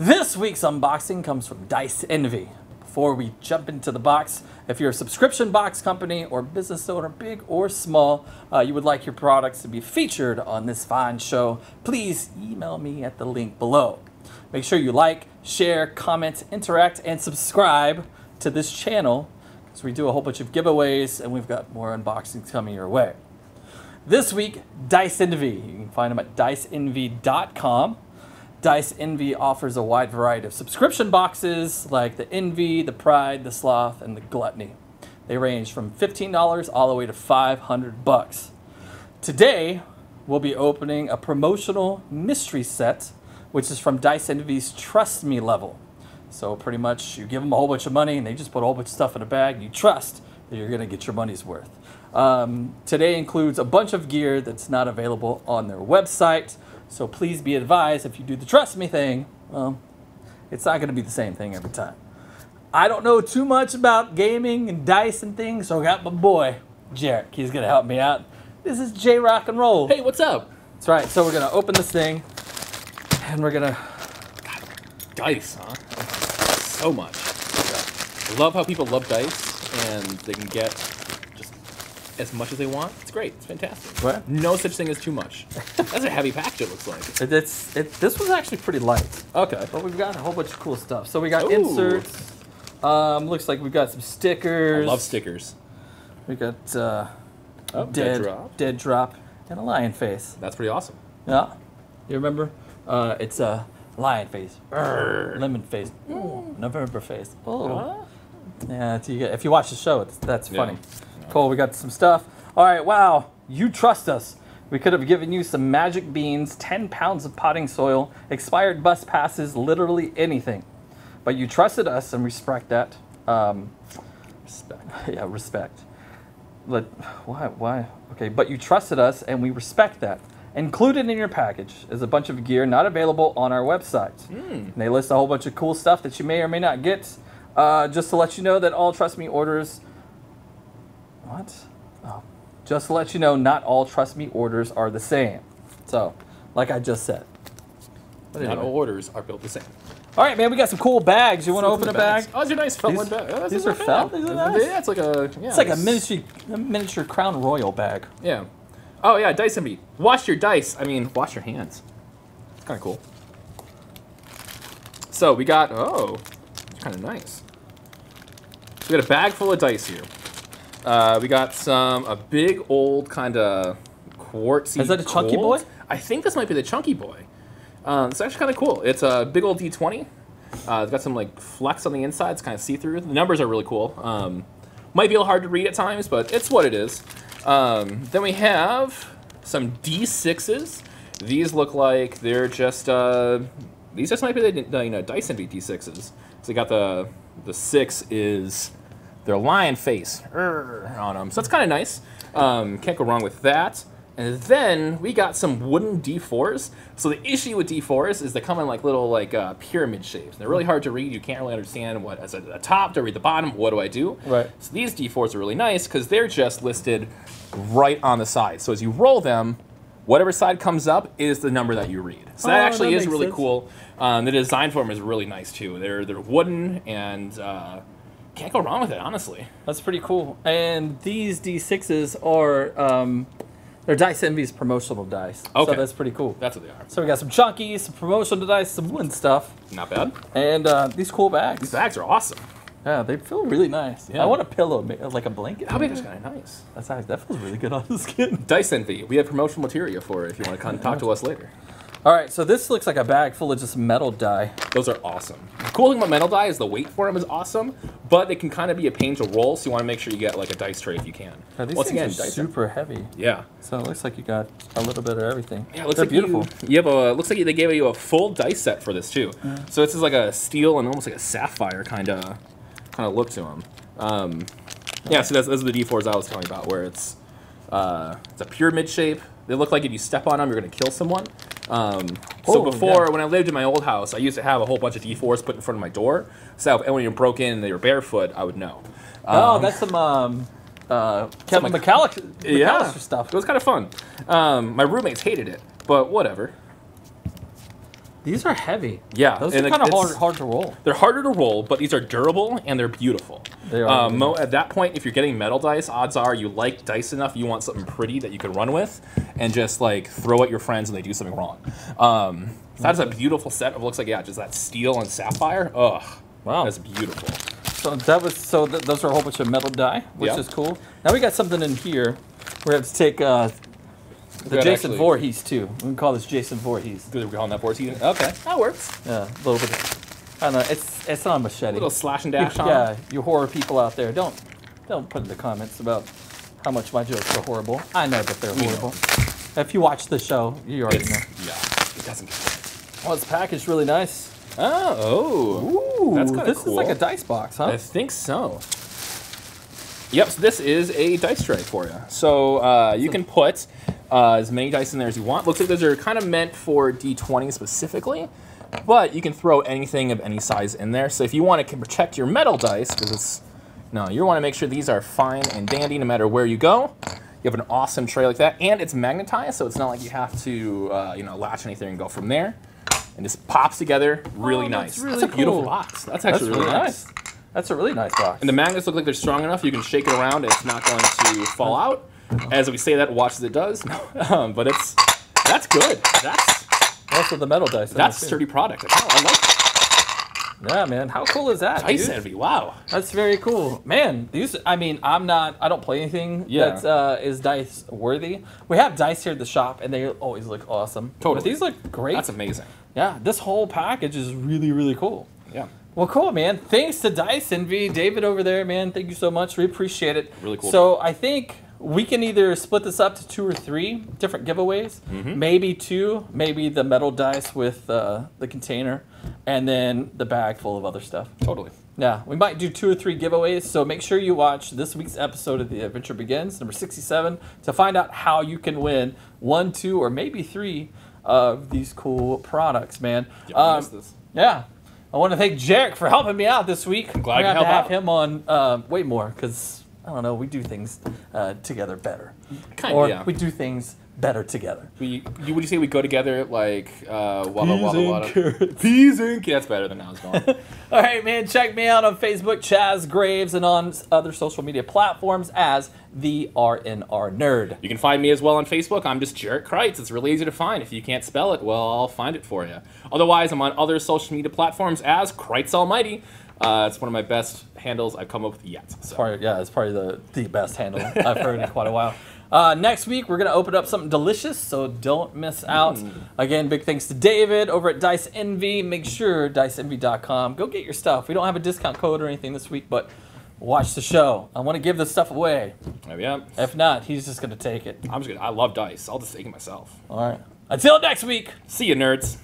This week's unboxing comes from Dice Envy. Before we jump into the box, if you're a subscription box company or business owner, big or small, uh, you would like your products to be featured on this fine show, please email me at the link below. Make sure you like, share, comment, interact, and subscribe to this channel because we do a whole bunch of giveaways and we've got more unboxings coming your way. This week, Dice Envy. You can find them at diceenvy.com. Dice Envy offers a wide variety of subscription boxes like the Envy, the Pride, the Sloth, and the Gluttony. They range from $15 all the way to 500 bucks. Today, we'll be opening a promotional mystery set, which is from Dice Envy's Trust Me level. So pretty much, you give them a whole bunch of money, and they just put a whole bunch of stuff in a bag. And you trust that you're to get your money's worth. Um, today includes a bunch of gear that's not available on their website. So please be advised if you do the trust me thing, well, it's not going to be the same thing every time. I don't know too much about gaming and dice and things, so I got my boy, Jarek. He's going to help me out. This is J Rock and Roll. Hey, what's up? That's right. So we're going to open this thing and we're going to. Dice, huh? So much. I love how people love dice and they can get as much as they want. It's great. It's fantastic. What? No such thing as too much. That's a heavy package, it looks like. It, it's, it, this was actually pretty light, Okay. but we've got a whole bunch of cool stuff. So we got Ooh. inserts. Um, looks like we've got some I stickers. love stickers. We got uh, Oh, dead, dead drop. dead drop, and a lion face. That's pretty awesome. Yeah, you remember? Uh, it's a lion face, lemon face, Ooh, November face. Oh, yeah. You get, if you watch the show, it's, that's Yeah. Cool. We got some stuff. All right. Wow. You trust us. We could have given you some magic beans, 10 pounds of potting soil, expired bus passes, literally anything. But you trusted us and we respect that. Um, Respect. yeah, respect. Let why why okay, but you trusted us and we respect that. Included in your package is a bunch of gear not available on our website. And they list a whole bunch of cool stuff that you may or may not get. Uh, just to let you know that all Trust Me orders. What? Oh. Just to let you know, not all Trust Me orders are the same. So, like I just said. But Not all orders are built the same. All right, man, we got some cool bags. You want to open a bag? Oh, these are nice felt These- bag. Oh, these are felt? These are nice. Yeah, it's like a. Yeah, It's like a miniature, a miniature Crown Royal bag. Yeah. Oh yeah, dice envy. Wash your dice. I mean, wash your hands. It's kind of cool. So we got. Oh, it's kind of nice. We got a bag full of dice here. Uh, we got some a big old kind of quartzy. Is that a chunky gold. boy? I think this might be the chunky boy. Um, it's actually kind of cool. It's a big old D20. Uh, it's got some like flex on the inside. It's kind of see through. The numbers are really cool. Um, might be a little hard to read at times, but it's what it is. Um, then we have some D6s. These look like they're just uh, these just might be the, you know Dyson D6s. So you got the the six is their lion face on them. So that's kind of nice. Um, can't go wrong with that. And then we got some wooden D4s. So the issue with D4s is they come in like little like uh, pyramid shapes. They're really hard to read. You can't really understand what as a, the top to read the bottom. What do I do? Right. So these D4s are really nice because they're just listed right on the side. So as you roll them, whatever side comes up is the number that you read. So that Oh, actually that is really sense. cool. Um, the design for them is really nice too. They're they're wooden and uh, can't go wrong with it, honestly. That's pretty cool. And these D6s are um, they're Dice Envy's promotional dice. Okay. So that's pretty cool. That's what they are. So we got some chunkies, some promotional dice, some wooden stuff, Not bad. and uh, these cool bags. These bags. are awesome. Yeah, they feel really nice. Yeah. I want a pillow, like a blanket. How big is kind of nice? That's nice. That feels really good on the skin. Dice Envy. We have promotional material for it if you want to come talk to us later. All right, so this looks like a bag full of just metal die. Those are awesome. The cool thing about metal die is the weight for them is awesome, but they can kind of be a pain to roll, so you want to make sure you get like a dice tray if you can. Now, these Once things again, are super heavy. Yeah. So it looks like you got a little bit of everything. Yeah, it looks They're like beautiful. You, you have a looks like they gave you a full dice set for this too. So this is like a steel and almost like a sapphire kind of kind of look to them. Um, yeah, so that's, those are the D4s I was telling you about, where it's uh, it's a pyramid shape. They look like if you step on them, you're gonna kill someone. Um, so Oh, before, yeah. when I lived in my old house, I used to have a whole bunch of D4s put in front of my door. So if anyone broke in and they were barefoot, I would know. oh, Um, that's some um, uh, Kevin like- McAllister, yeah, McAllister stuff. It was kind of fun. Um, my roommates hated it, but whatever. These are heavy. Yeah, Those and are kind of hard, hard to roll. They're harder to roll, but these are durable and they're beautiful. They are really mo- at that point, if you're getting metal dice, odds are you like dice enough. You want something pretty that you can run with, and just like throw at your friends when they do something wrong. Um, so that is a beautiful set of looks like yeah, just that steel and sapphire. Ugh, Wow. that's beautiful. So that was so th- those are a whole bunch of metal die, which Yeah. is cool. Now we got something in here. We have to take uh, the Jason actually- Voorhees too. We can call this Jason Voorhees. We're calling that Vortex. Okay, that works. Yeah, a little bit. Of, I don't know. It's it's not a machete. A little slash and You- dash on. yeah, you horror people out there, don't don't put in the comments about how much my jokes are horrible. I know that they're horrible. If you watch the show, you already It's, know. yeah, it doesn't. Get Well, it's packaged really nice. oh, oh. Ooh, That's kinda cool. this is like a dice box, huh? I think so. Yep, so this is a dice tray for you. So uh, you can put uh, as many dice in there as you want. Looks like those are kind of meant for D20 specifically, but you can throw anything of any size in there. So if you want to protect your metal dice, because it's no, you want to make sure these are fine and dandy no matter where you go. You have an awesome tray like that, and it's magnetized, so it's not like you have to, uh, you know, latch anything and go from there. And just pops together really Oh, nice. that's really a beautiful box. That's That's actually really really nice. That's a really nice box. and the magnets look like they're strong enough. You can shake it around. It's not going to fall out. As we say that, watch as it does. um, but it's that's good. That's Also the metal dice. that's sturdy product. I, I like Yeah, man. How cool is that? dice dude? envy. Wow. That's very cool, man. These, I mean, I'm not. I don't play anything Yeah. that uh, is dice worthy. We have dice here at the shop, and they always look awesome. But Totally. these look great. That's amazing. yeah, this whole package is really, really cool. Yeah. Well, cool, man. Thanks to Dice Envy, David over there, man. Thank you so much. We appreciate it. Really cool. So I think we can either split this up to two or three different giveaways. Mm-hmm. Maybe two. Maybe the metal dice with uh, the container, and then the bag full of other stuff. Totally. Yeah, we might do two or three giveaways. So make sure you watch this week's episode of The Adventure Begins, number 67, to find out how you can win one, two, or maybe three of these cool products, man. Yeah, I Um, yeah. I want to thank Jarek for helping me out this week. I'm glad I gonna could have to help have him on uh, way more because I don't know, we do things uh, together better, Kind or. Yeah. we do things better together. We, you, would you say we go together like uh, walla Peas walla and walla? carrots. Peas and That's better than I was going. All right, man. Check me out on Facebook, Chaz Graves, and on other social media platforms as the RNR Nerd. You can find me as well on Facebook. I'm just Jarrett Kreitz. It's really easy to find. If you can't spell it, well, I'll find it for you. Otherwise, I'm on other social media platforms as Kreitz Almighty. Uh, it's one of my best handles I've come up with yet. So. Probably, yeah, it's probably the, the best handle I've heard in quite a while. Uh, next week, we're going to open up something delicious, so don't miss out. Again, big thanks to David over at Dice Envy. Make sure, diceenvy.com. Go get your stuff. We don't have a discount code or anything this week, but watch the show. I want to give this stuff away. Maybe yeah. If not, he's just going to take it. I'm just gonna. I love dice. I'll just take it myself. All right. Until next week. See you, nerds.